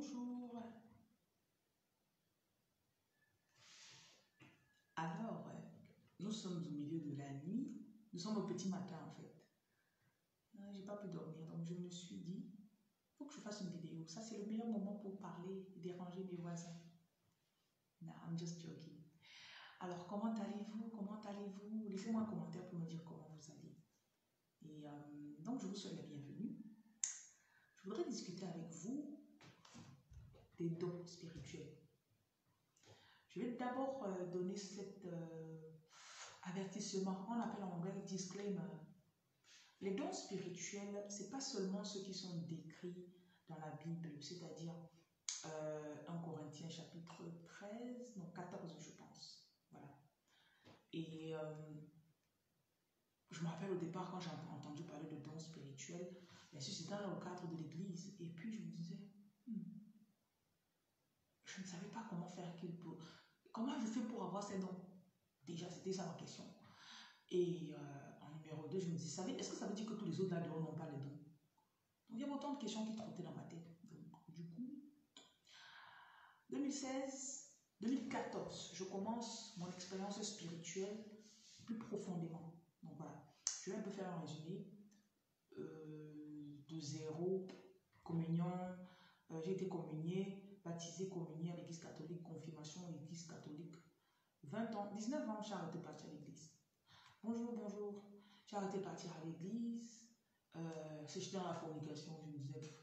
Bonjour. Alors, nous sommes au milieu de la nuit. Nous sommes au petit matin en fait. Euh, J'ai pas pu dormir, donc je me suis dit, faut que je fasse une vidéo. Ça, c'est le meilleur moment pour parler, déranger mes voisins. No, I'm just joking. Alors, comment allez-vous? Comment allez-vous? Laissez-moi un commentaire pour me dire comment vous allez. Et euh, donc, je vous souhaite la bienvenue. Je voudrais discuter avec vous des dons spirituels. Je vais d'abord euh, donner cet euh, avertissement, on appelle en anglais disclaimer. Les dons spirituels, c'est pas seulement ceux qui sont décrits dans la Bible, c'est-à-dire euh, 1 Corinthiens chapitre 13, non 14 je pense. Voilà. Et euh, je me rappelle au départ quand j'ai entendu parler de dons spirituels, bien sûr c'était dans le cadre de l'église. Et puis je me disais, je ne savais pas comment faire. Comment je fais pour avoir ces dons Déjà, c'était ça ma question. Et euh, en numéro 2, je me disais, est-ce que ça veut dire que tous les autres là-dehors n'ont pas les dons? Donc il y a autant de questions qui trottaient dans ma tête. Du coup, 2016, 2014, je commence mon expérience spirituelle plus profondément. Donc voilà, je vais un peu faire un résumé. Euh, de zéro, communion, euh, j'ai été communié, baptisé, communié à l'église catholique, confirmation à l'église catholique. 20 ans, 19 ans, j'ai arrêté de partir à l'église. Bonjour, bonjour. J'ai arrêté de partir à l'église. Euh, j'étais dans la fornication, je me disais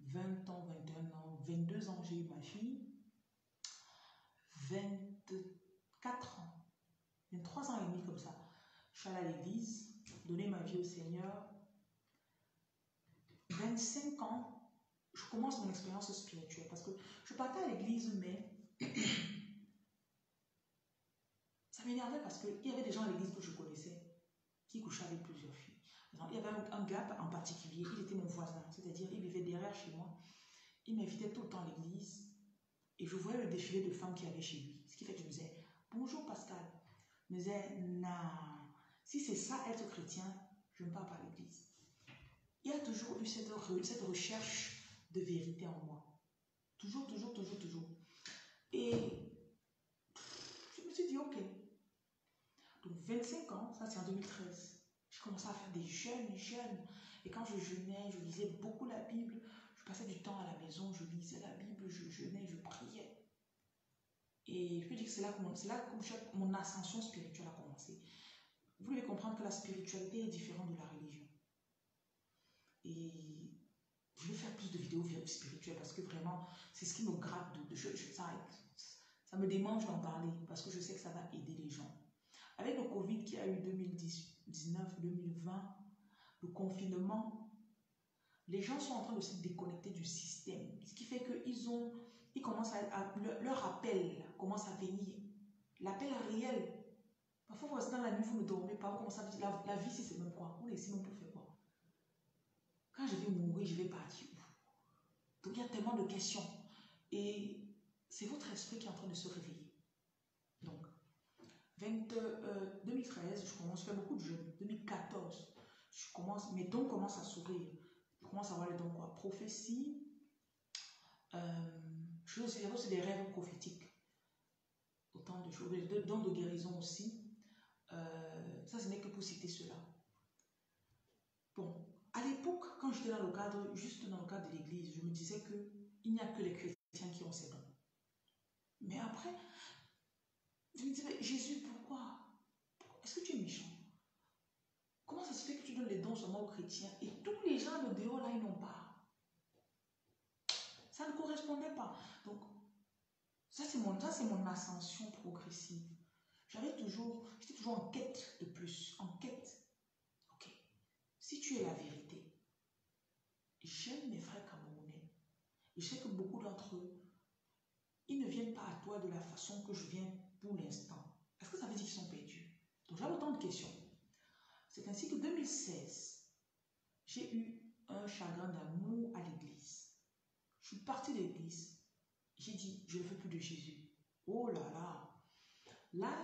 20 ans, 21 ans, 22 ans, j'ai eu ma fille. 24 ans, 23 ans et demi comme ça. Je suis allée à l'église, donner ma vie au Seigneur. 25 ans, commence mon expérience spirituelle parce que je partais à l'église, mais ça m'énervait parce qu'il y avait des gens à l'église que je connaissais qui couchaient avec plusieurs filles. Il y avait un gars en particulier, il était mon voisin, c'est-à-dire il vivait derrière chez moi. Il m'invitait tout le temps à l'église et je voyais le défilé de femmes qui allaient chez lui. Ce qui fait que je me disais, bonjour Pascal. Je me disais, non, si c'est ça être chrétien, je ne pars pas à l'église. Il y a toujours eu cette, cette recherche de vérité en moi. Toujours, toujours, toujours, toujours. Et je me suis dit, ok. Donc 25 ans, ça c'est en 2013. Je commençais à faire des jeûnes, jeûnes. Et quand je jeûnais, je lisais beaucoup la Bible. Je passais du temps à la maison, je lisais la Bible, je jeûnais, je priais. Et je peux dire que c'est là que, mon, là que mon ascension spirituelle a commencé. Vous devez comprendre que la spiritualité est différente de la religion. Et je vais faire plus de vidéos spirituelles parce que vraiment, c'est ce qui me gratte. De, de je, je, ça, ça me démange d'en parler parce que je sais que ça va aider les gens. Avec le Covid qui a eu 2019, 2020, le confinement, les gens sont en train de se déconnecter du système. Ce qui fait qu'ils ont, ils commencent à, leur, appel commence à venir. L'appel réel. Parfois, vous restez dans la nuit, vous ne dormez pas, vous commencez à la, la vie, c'est même quoi On est ici même pour faire Quand je vais mourir, je vais partir où? Donc, il y a tellement de questions. Et c'est votre esprit qui est en train de se réveiller. Donc, 20, euh, 2013, je commence à faire beaucoup de jeûnes. 2014, je commence, mes dons commencent à s'ouvrir. Je commence à avoir les dons quoi Prophétie. Euh, je aussi, aussi des rêves prophétiques. Autant de choses. Des dons de guérison aussi. Euh, ça, ce n'est que pour citer cela. À l'époque, quand j'étais dans le cadre, juste dans le cadre de l'église, je me disais qu'il n'y a que les chrétiens qui ont ces dons. Mais après, je me disais, Jésus, pourquoi? Est-ce que tu es méchant? Comment ça se fait que tu donnes les dons seulement aux chrétiens et tous les gens de dehors là, ils n'ont pas? Ça ne correspondait pas. Donc, ça c'est mon, mon ascension progressive. J'avais toujours, j'étais toujours en quête de plus, en quête. Ok, si tu es la vérité, j'aime mes frères camerounais. Je sais que beaucoup d'entre eux, ils ne viennent pas à toi de la façon que je viens pour l'instant. Est-ce que ça veut dire qu'ils sont perdus? Donc j'avais autant de questions. C'est ainsi que 2016, j'ai eu un chagrin d'amour à l'église. Je suis partie de l'église. J'ai dit, je ne veux plus de Jésus. Oh là là. Là,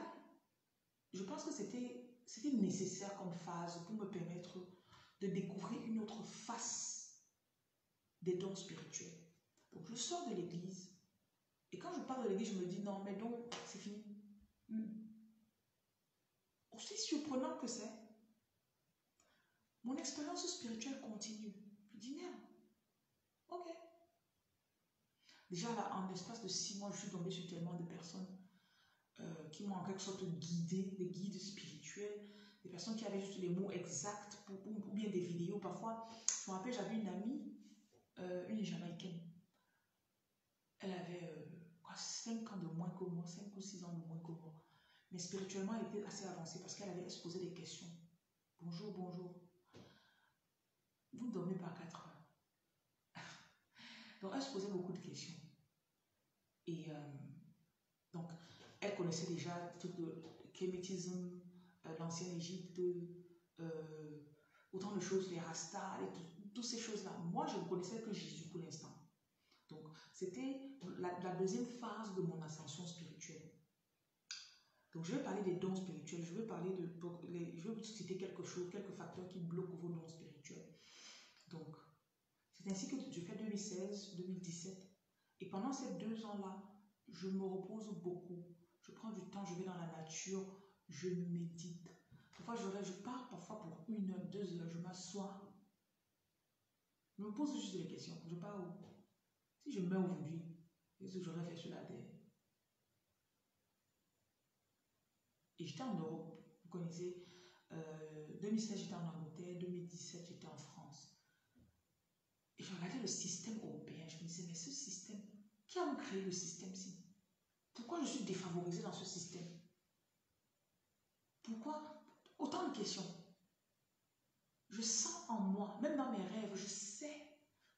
je pense que c'était nécessaire comme phase pour me permettre de découvrir une autre face des dons spirituels. Donc, je sors de l'église. Et quand je pars de l'église, je me dis, non, mais donc, c'est fini. Hmm. Aussi surprenant que c'est, mon expérience spirituelle continue. Je dis, merde. Ok. Déjà, là, en l'espace de six mois, je suis tombée sur tellement de personnes euh, qui m'ont en quelque sorte guidé, des guides spirituels, des personnes qui avaient juste les mots exacts ou bien des vidéos. Parfois, je me rappelle, j'avais une amie, euh, une Jamaïcaine. Elle avait euh, quoi, 5 ans de moins que moi, 5 ou 6 ans de moins que moi. Mais spirituellement, elle était assez avancée parce qu'elle avait exposé des questions. Bonjour, bonjour. Vous ne dormez pas 4 heures. Donc, elle se posait beaucoup de questions. Et euh, donc, elle connaissait déjà tout le kémétisme, euh, l'ancienne Égypte, autant de choses, les rastas, et toutes ces choses-là. Moi, je ne connaissais que Jésus pour l'instant. Donc, c'était la, deuxième phase de mon ascension spirituelle. Donc, je vais parler des dons spirituels. Je vais vous citer quelque chose, quelques facteurs qui bloquent vos dons spirituels. Donc, c'est ainsi que je fais 2016, 2017. Et pendant ces deux ans-là, je me repose beaucoup. Je prends du temps, je vais dans la nature, je médite. Parfois, je, je pars parfois pour une heure, deux heures, je m'assois. Je me pose juste des questions. Je pars où? Si je meurs aujourd'hui, qu'est-ce que j'aurais fait sur la terre? Et j'étais en Europe. Vous connaissez, euh, 2016, j'étais en Angleterre, 2017, j'étais en France. Et je regardais le système européen. Je me disais, mais ce système, qui a créé le système-ci Pourquoi je suis défavorisée dans ce système? Pourquoi? Autant de questions. Je sens en moi, même dans mes rêves, je sais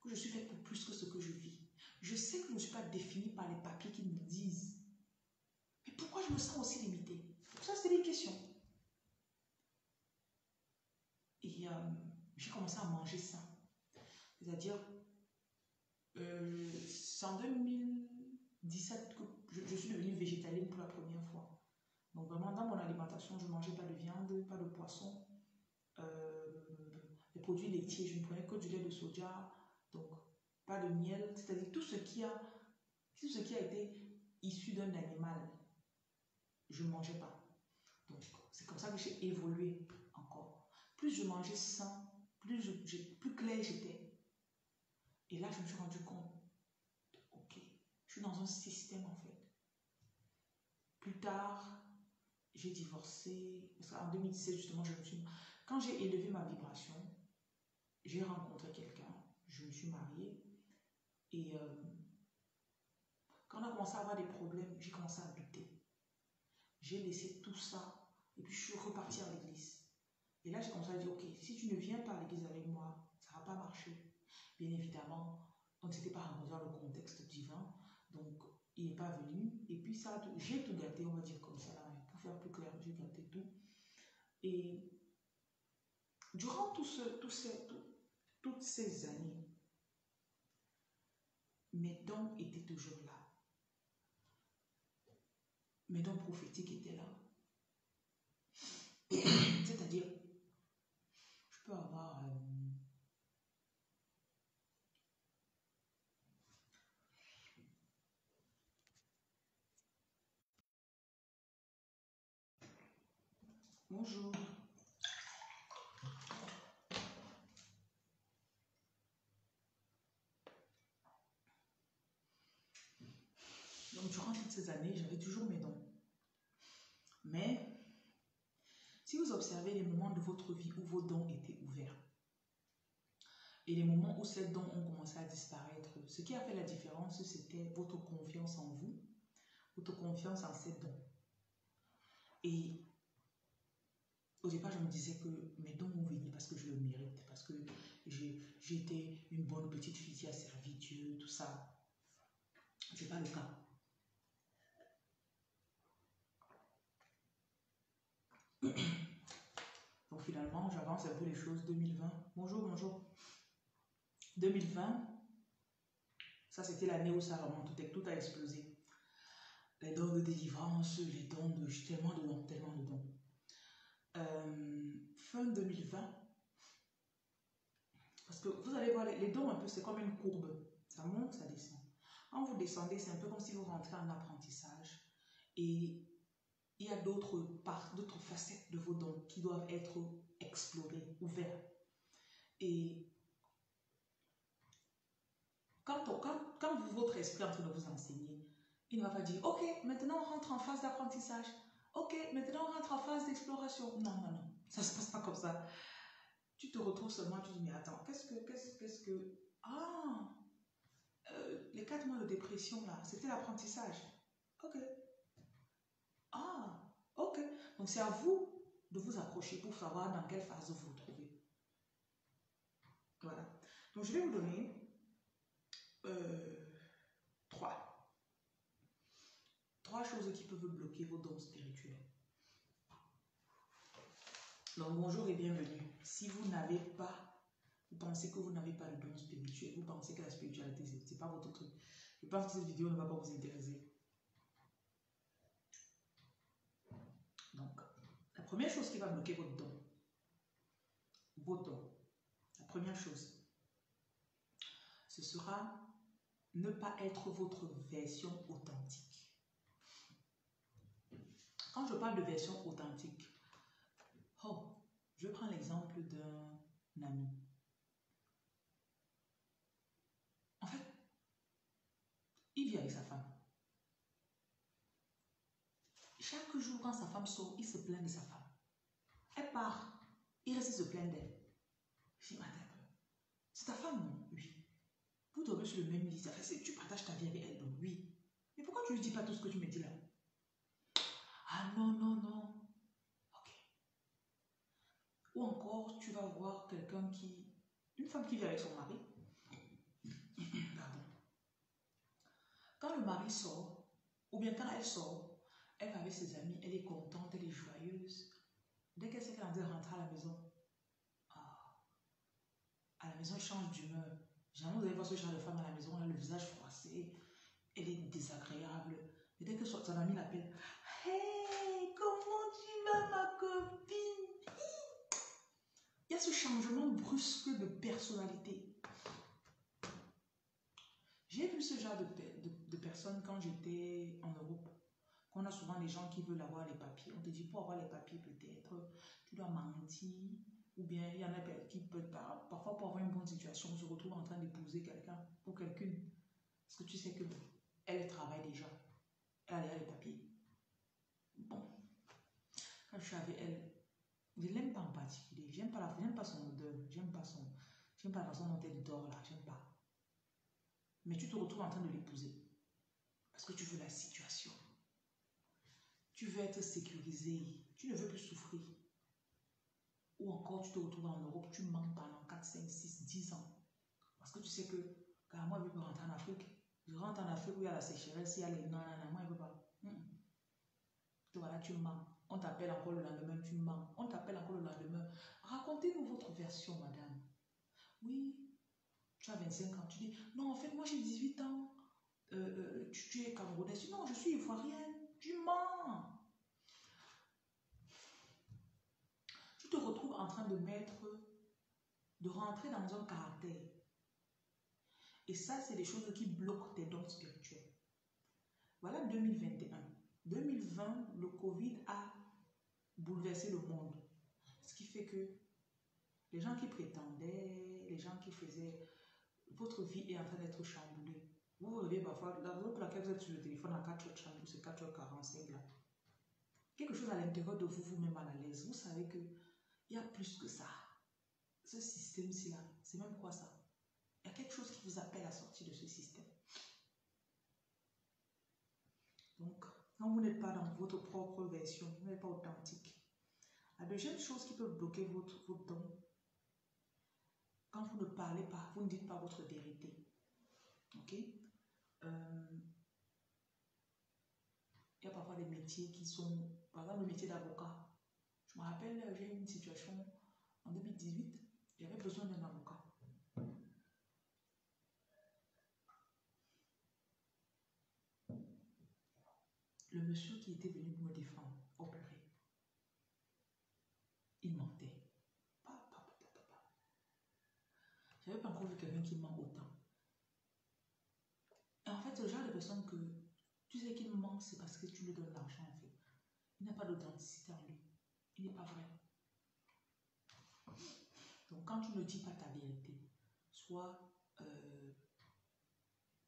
que je suis faite pour plus que ce que je vis. Je sais que je ne suis pas définie par les papiers qui me disent. Mais pourquoi je me sens aussi limitée? Ça, c'est des questions. Et euh, j'ai commencé à manger ça. C'est-à-dire, euh, c'est en 2017 que je, suis devenue végétalienne pour la première fois. Donc vraiment, dans mon alimentation, je ne mangeais pas de viande, pas de poisson, euh, les produits laitiers, je ne prenais que du lait de soja, donc pas de miel, c'est-à-dire tout ce qui a, tout ce qui a été issu d'un animal, je ne mangeais pas. Donc c'est comme ça que j'ai évolué encore. Plus je mangeais sain, plus, je, plus clair j'étais. Et là, je me suis rendu compte, ok, je suis dans un système en fait. Plus tard, j'ai divorcé. Parce qu'en 2017, justement, je me suis. Quand j'ai élevé ma vibration, j'ai rencontré quelqu'un, je suis mariée. Et euh, quand on a commencé à avoir des problèmes, j'ai commencé à douter. J'ai laissé tout ça et puis je suis repartie à l'église. Et là, j'ai commencé à dire, ok, si tu ne viens pas à l'église avec moi, ça ne va pas marcher. Bien évidemment, on ne pas rencontré dans le contexte divin, donc il n'est pas venu. Et puis ça, j'ai tout gâté, on va dire comme ça, là, pour faire plus clair, j'ai gâté tout. Et durant tout ce, tout toutes ces années, mes dons étaient toujours là. Mes dons prophétiques étaient là. C'est-à-dire, je peux avoir... Euh, Bonjour. Donc, durant toutes ces années, j'avais toujours mes dons. Mais, si vous observez les moments de votre vie où vos dons étaient ouverts, et les moments où ces dons ont commencé à disparaître, ce qui a fait la différence, c'était votre confiance en vous, votre confiance en ces dons. Et au départ, je me disais que mes dons vont venir parce que je le mérite, parce que j'étais une bonne petite fille qui a servi Dieu, tout ça. Ce n'est pas le cas. Finalement, j'avance un peu les choses. 2020. Bonjour, bonjour. 2020, ça c'était l'année où ça vraiment tout, tout a explosé. Les dons de délivrance, les dons de tellement de dons, tellement de dons. Euh, fin 2020, parce que vous allez voir, les dons un peu, c'est comme une courbe. Ça monte, ça descend. Quand vous descendez, c'est un peu comme si vous rentrez en apprentissage et il y a d'autres parts, d'autres facettes de vos dons qui doivent être explorées, ouvertes. Et quand, quand, quand votre esprit est en train de vous enseigner, il ne va pas dire, OK, maintenant on rentre en phase d'apprentissage. OK, maintenant on rentre en phase d'exploration. Non, non, non, ça ne se passe pas comme ça. Tu te retrouves seulement, tu dis, mais attends, qu'est-ce que, qu'est-ce, que... Ah, euh, les quatre mois de dépression, là, c'était l'apprentissage. OK. Ah, OK. Donc c'est à vous de vous approcher pour savoir dans quelle phase vous vous trouvez. Voilà. Donc je vais vous donner euh, trois. Trois choses qui peuvent bloquer vos dons spirituels. Donc bonjour et bienvenue. Si vous n'avez pas, vous pensez que vous n'avez pas de don spirituel, vous pensez que la spiritualité, ce n'est pas votre truc. Je pense que cette vidéo ne va pas vous intéresser. Donc, la première chose qui va bloquer votre don, vos dons, la première chose, ce sera ne pas être votre version authentique. Quand je parle de version authentique, oh, je prends l'exemple d'un ami. En fait, il vit avec sa femme. Chaque jour, quand sa femme sort, il se plaint de sa femme. Elle part, il reste se plaindre d'elle. Je dis, madame, c'est ta femme, non? Oui. Vous dormez sur le même lit, tu partages ta vie avec elle, donc oui. Mais pourquoi tu ne lui dis pas tout ce que tu me dis là? Ah non, non, non. Ok. Ou encore, tu vas voir quelqu'un qui... Une femme qui vit avec son mari. Pardon. Quand le mari sort, ou bien quand elle sort, elle va avec ses amis, elle est contente, elle est joyeuse. Dès qu'elle sait qu'elle est en train de rentrer à la maison, ah, à la maison, elle change d'humeur. Jamais vous allez voir ce genre de femme à la maison, elle a le visage froissé, elle est désagréable. Et dès que son ami l'appelle, Hey, comment tu vas ma copine? Il y a ce changement brusque de personnalité. J'ai vu ce genre de, de personnes quand j'étais en Europe. On a souvent des gens qui veulent avoir les papiers. On te dit, pour avoir les papiers, peut-être, tu dois mentir. Ou bien il y en a qui peuvent, parfois pour avoir une bonne situation, on se retrouve en train d'épouser quelqu'un ou quelqu'une. Parce que tu sais que elle travaille déjà. Elle a les papiers. Bon. Quand je suis avec elle, je ne l'aime pas en particulier. J'aime pas, pas son odeur. J'aime pas. J'aime pas la façon dont elle dort là. J'aime pas. Mais tu te retrouves en train de l'épouser. Parce que tu veux la situation. Tu veux être sécurisé. Tu ne veux plus souffrir. Ou encore, tu te retrouves en Europe, tu manques pendant 4, 5, 6, 10 ans. Parce que tu sais que, car moi, je veux rentrer en Afrique. Je rentre en Afrique où il y a la sécheresse, il y a les... Non, non, non, moi, je ne veux pas. Hmm. Voilà, tu mens. On t'appelle encore le lendemain, tu mens. On t'appelle encore le lendemain. Racontez-nous votre version, madame. Oui, tu as 25 ans. Tu dis, non, en fait, moi, j'ai 18 ans. Euh, euh, tu, tu, es camerounaise. Non, je suis ivoirienne. Tu mens. Tu te retrouves en train de mettre, de rentrer dans un caractère. Et ça, c'est des choses qui bloquent tes dons spirituels. Voilà 2021. 2020, le Covid a bouleversé le monde. Ce qui fait que les gens qui prétendaient, les gens qui faisaient, votre vie est en train d'être chamboulée. Vous vous réveillez parfois, la raison pour laquelle vous êtes sur le téléphone à 4h30 c'est 4h45 là. Quelque chose à l'intérieur de vous vous met mal à l'aise. Vous savez que il y a plus que ça. Ce système-ci là, c'est même quoi ça? Il y a quelque chose qui vous appelle à sortir de ce système. Donc, quand vous n'êtes pas dans votre propre version, vous n'êtes pas authentique. La deuxième chose qui peut bloquer votre, votre don, quand vous ne parlez pas, vous ne dites pas votre vérité. Ok? Euh, Il y a parfois des métiers qui sont, par exemple le métier d'avocat. Je me rappelle, j'ai eu une situation en 2018, j'avais besoin d'un avocat. Le monsieur qui était venu me défendre, opéré, il mentait. J'avais pas encore vu quelqu'un qui ment autant. Et en fait, que tu sais qu'il ment, c'est parce que tu lui donnes l'argent en fait. Il n'a pas d'authenticité en lui. Il n'est pas vrai. Donc quand tu ne dis pas ta vérité, soit euh,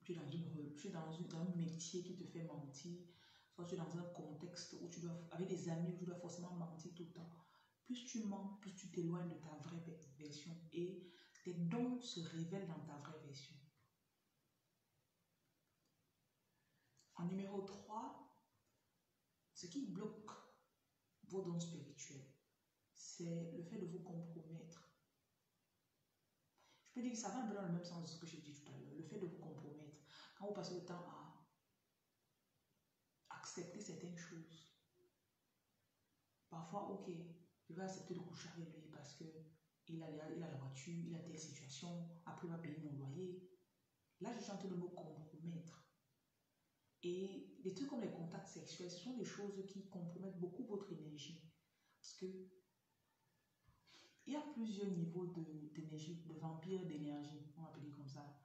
tu es, dans, une, tu es dans, dans, un métier qui te fait mentir, soit tu es dans un contexte où tu dois, avec des amis où tu dois forcément mentir tout le temps. Plus tu mens, plus tu t'éloignes de ta vraie version et tes dons se révèlent dans ta vraie version. En numéro 3, ce qui bloque vos dons spirituels, c'est le fait de vous compromettre. Je peux dire que ça va un peu dans le même sens de ce que j'ai dit tout à l'heure, le fait de vous compromettre. Quand vous passez le temps à accepter certaines choses. Parfois, ok, je vais accepter de coucher avec lui parce que il a, la voiture, il a telle situation, après il va payer mon loyer. Là, je suis en train de me compromettre. Et des trucs comme les contacts sexuels, ce sont des choses qui compromettent beaucoup votre énergie. Parce que il y a plusieurs niveaux d'énergie, de, vampires d'énergie, on va appeler comme ça.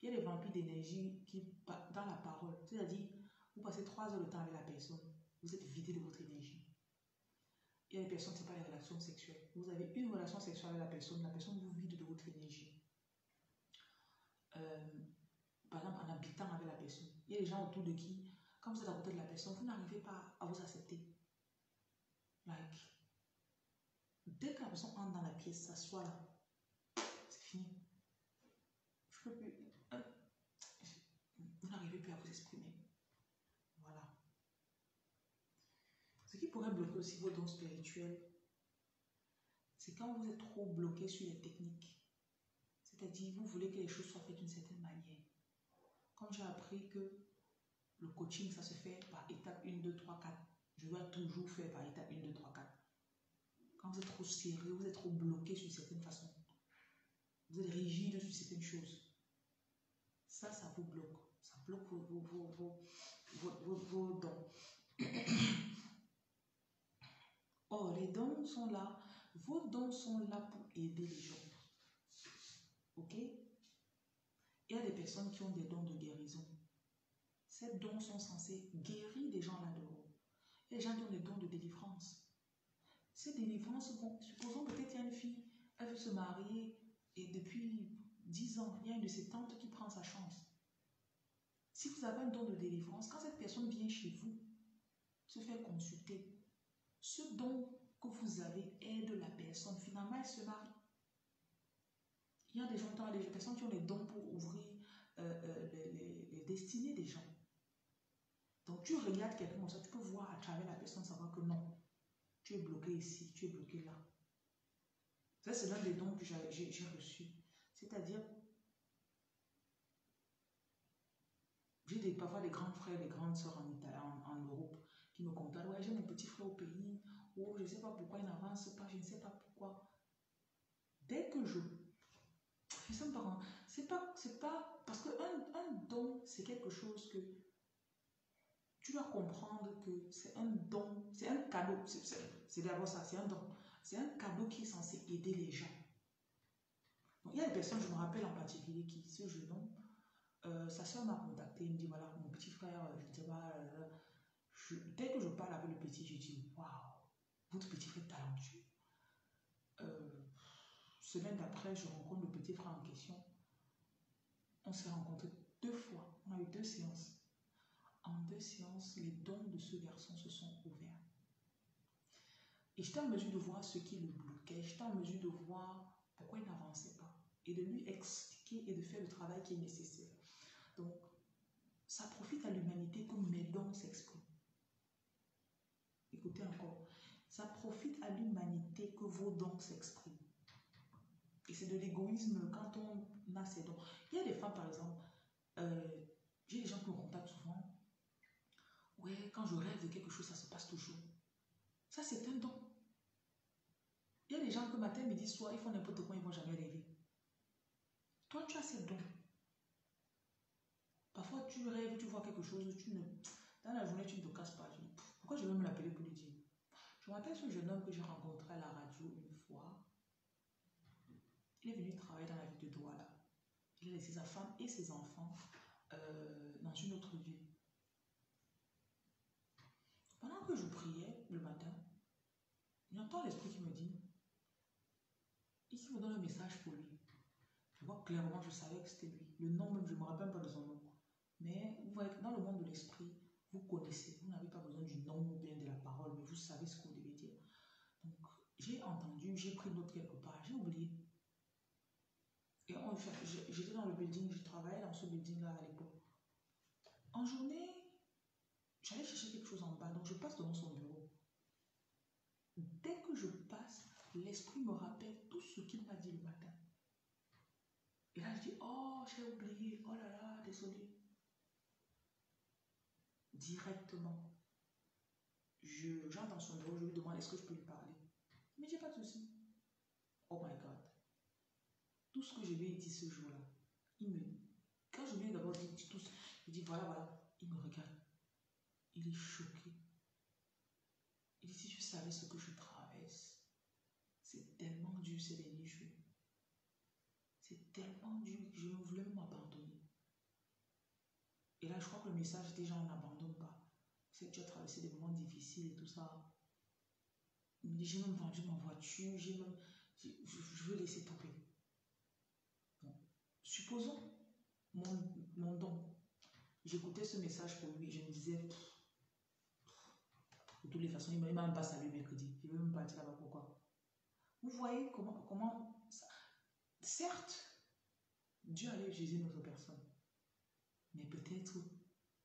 Il y a des vampires d'énergie qui, dans la parole, c'est-à-dire, vous passez trois heures de temps avec la personne, vous êtes vidé de votre énergie. Il y a des personnes, ce n'est pas les relations sexuelles. Vous avez une relation sexuelle avec la personne, la personne vous vide de votre énergie. Euh, par exemple, en habitant avec la personne. Il y a des gens autour de qui, quand vous êtes à côté de la personne, vous n'arrivez pas à vous accepter. Like, dès que la personne entre dans la pièce, s'assoit là, c'est fini. Je peux plus. Euh, vous n'arrivez plus à vous exprimer. Voilà. Ce qui pourrait bloquer aussi vos dons spirituels, c'est quand vous êtes trop bloqué sur les techniques. C'est-à-dire, vous voulez que les choses soient faites d'une certaine manière. Comme j'ai appris que le coaching, ça se fait par étape 1, 2, 3, 4. Je dois toujours faire par étape 1, 2, 3, 4. Quand vous êtes trop sérieux, vous êtes trop bloqué sur certaines façons. Vous êtes rigide sur certaines choses. Ça, ça vous bloque. Ça bloque vos, vos, vos, vos dons. Or, les dons sont là. Vos dons sont là pour aider les gens. Ok? Il y a des personnes qui ont des dons de guérison. Ces dons sont censés guérir des gens là-dehors. Des gens qui ont des dons de délivrance. Ces délivrances supposons peut-être il y a une fille, elle veut se marier et depuis 10 ans, il y a une de ses tantes qui prend sa chance. Si vous avez un don de délivrance, quand cette personne vient chez vous, se faire consulter, ce don que vous avez aide la personne. Finalement, elle se marie. Il y a des gens, des personnes qui ont des dons pour ouvrir euh, euh, les, les, destinées des gens. Donc tu regardes quelqu'un comme ça, tu peux voir à travers la personne, savoir que non, tu es bloqué ici, tu es bloqué là. Ça, c'est l'un des dons que j'ai reçus. C'est-à-dire, j'ai parfois des grands frères, des grandes soeurs en, en, Europe qui me contactent. Ouais, j'ai mon petit frère au pays. Oh, je ne sais pas pourquoi il n'avance pas, je ne sais pas pourquoi. Dès que je c'est pas, c'est pas, parce que un, un don, c'est quelque chose que tu dois comprendre que c'est un don, c'est un cadeau, c'est d'abord ça, c'est un don. C'est un cadeau qui est censé aider les gens. Il y a des personnes, je me rappelle en particulier, qui, ce jeune homme, sa soeur m'a contacté, il me dit voilà, mon petit frère, euh, je sais pas, euh, dès que je parle avec le petit, je dis waouh, votre petit frère talentueux. Euh, Semaine d'après, je rencontre le petit frère en question. On s'est rencontrés deux fois. On a eu deux séances. En deux séances, les dons de ce garçon se sont ouverts. Et j'étais en mesure de voir ce qui le bloquait. J'étais en mesure de voir pourquoi il n'avançait pas. Et de lui expliquer et de faire le travail qui est nécessaire. Donc, ça profite à l'humanité que mes dons s'expriment. Écoutez encore. Ça profite à l'humanité que vos dons s'expriment. Et c'est de l'égoïsme quand on a ces dons. Il y a des femmes, par exemple, euh, j'ai des gens qui me contactent souvent. Ouais, quand je rêve de quelque chose, ça se passe toujours. Ça, c'est un don. Il y a des gens que matin, midi, soir, ils font n'importe quoi, ils ne vont jamais rêver. Toi, tu as ces dons. Parfois, tu rêves, tu vois quelque chose, tu ne... dans la journée, tu ne te casses pas. Pourquoi je vais me l'appeler pour lui dire? Je me rappelle ce jeune homme que j'ai rencontré à la radio une fois. Est venu travailler dans la ville de Douala. Il a laissé sa femme et ses enfants euh, dans une autre vie. Pendant que je priais le matin, j'entends l'esprit qui me dit, ici me donne un message pour lui. Je vois clairement, je savais que c'était lui. Le nom même, je ne me rappelle pas de son nom. Mais vous voyez que dans le monde de l'esprit, vous connaissez, vous n'avez pas besoin du nom ou bien de la parole, mais vous savez ce que vous devez dire. Donc, j'ai entendu, j'ai pris note quelque. J'étais dans le building, je travaillais dans ce building-là à l'époque. En journée, j'allais chercher quelque chose en bas, donc je passe devant son bureau. Dès que je passe, l'esprit me rappelle tout ce qu'il m'a dit le matin. Et là, je dis, oh, j'ai oublié, oh là là, désolé. Directement, je j'entre dans son bureau, je lui demande, est-ce que je peux lui parler? Mais j'ai pas de souci. Oh my God. Tout ce que je lui dit ce jour-là, il me... Quand je lui ai d'abord dit tout, il dit, voilà, voilà, il me regarde. Il est choqué. Il dit, si je savais ce que je traverse, c'est tellement dur ces derniers jours. C'est tellement dur que je voulais m'abandonner. Et là, je crois que le message était genre, n'abandonne pas. C'est que tu as traversé des moments difficiles et tout ça. Il me dit, j'ai même vendu ma voiture, j'ai même, je, je veux laisser tomber. Supposons mon, don. J'écoutais ce message pour lui je me disais, de toutes les façons, il ne m'a même pas salué mercredi. Je veux même pas dire là-bas pourquoi. Vous voyez comment, comment certes, Dieu allait utiliser notre personne. Mais peut-être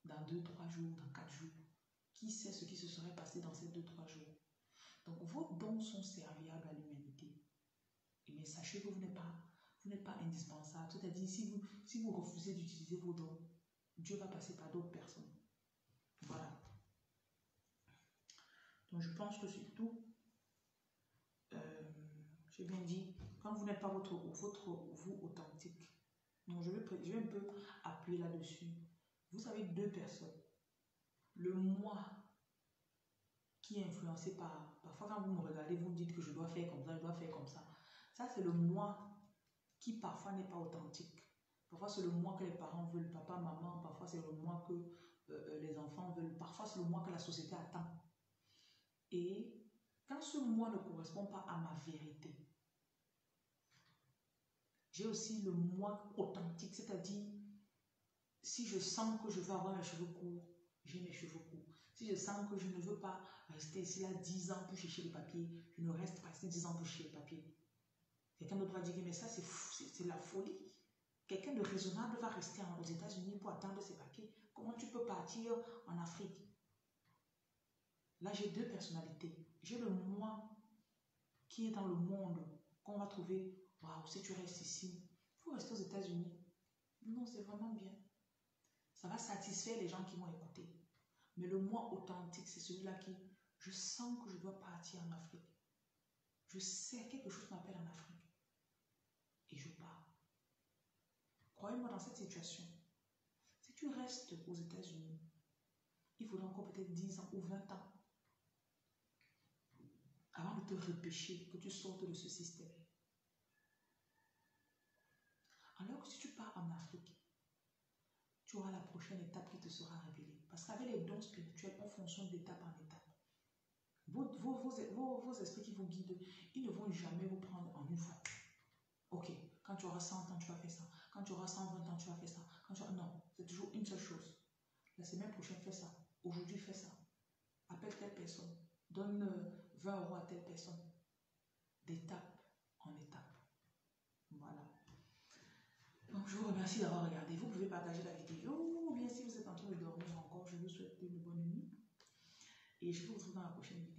dans deux, trois jours, dans quatre jours, qui sait ce qui se serait passé dans ces deux, trois jours. Donc vos dons sont serviables à l'humanité. Mais sachez que vous n'êtes pas, vous n'êtes pas indispensable. C'est-à-dire, si vous, si vous refusez d'utiliser vos dons, Dieu va passer par d'autres personnes. Voilà. Donc je pense que c'est tout. Euh, J'ai bien dit, quand vous n'êtes pas votre, votre vous authentique, donc je vais, je vais un peu appuyer là-dessus. Vous avez deux personnes. Le moi qui est influencé par... Parfois quand vous me regardez, vous me dites que je dois faire comme ça, je dois faire comme ça. Ça, c'est le moi qui parfois n'est pas authentique. Parfois, c'est le moi que les parents veulent, papa, maman. Parfois, c'est le moi que euh, les enfants veulent. Parfois, c'est le moi que la société attend. Et quand ce moi ne correspond pas à ma vérité, j'ai aussi le moi authentique, c'est-à-dire, si je sens que je veux avoir mes cheveux courts, j'ai mes cheveux courts. Si je sens que je ne veux pas rester ici là 10 ans pour chercher les papiers, je ne reste pas ici 10 ans pour chercher les papiers. Quelqu'un d'autre va dire, mais ça, c'est la folie. Quelqu'un de raisonnable va rester aux États-Unis pour attendre ses papiers. Comment tu peux partir en Afrique? Là, j'ai deux personnalités. J'ai le moi qui est dans le monde, qu'on va trouver, waouh, si tu restes ici, il faut rester aux États-Unis. Non, c'est vraiment bien. Ça va satisfaire les gens qui vont écouter. Mais le moi authentique, c'est celui-là qui, je sens que je dois partir en Afrique. Je sais quelque chose m'appelle en Afrique. Je pars. Croyez-moi dans cette situation. Si tu restes aux États-Unis, il faudra encore peut-être 10 ans ou 20 ans avant de te repêcher, que tu sortes de ce système. Alors que si tu pars en Afrique, tu auras la prochaine étape qui te sera révélée. Parce qu'avec les dons spirituels, on fonctionne d'étape en étape. Vos, vos, vos, vos, esprits qui vous guident, ils ne vont jamais vous prendre en une fois. Ok, quand tu auras 100 ans, tu vas faire ça. Quand tu auras 120 ans, tu vas faire ça. Quand tu Non, c'est toujours une seule chose. La semaine prochaine, fais ça. Aujourd'hui, fais ça. Appelle telle personne. Donne 20 euros à telle personne. D'étape en étape. Voilà. Donc, je vous remercie d'avoir regardé. Vous pouvez partager la vidéo ou bien si vous êtes en train de dormir encore, je vous souhaite une bonne nuit. Et je vous retrouve dans la prochaine vidéo.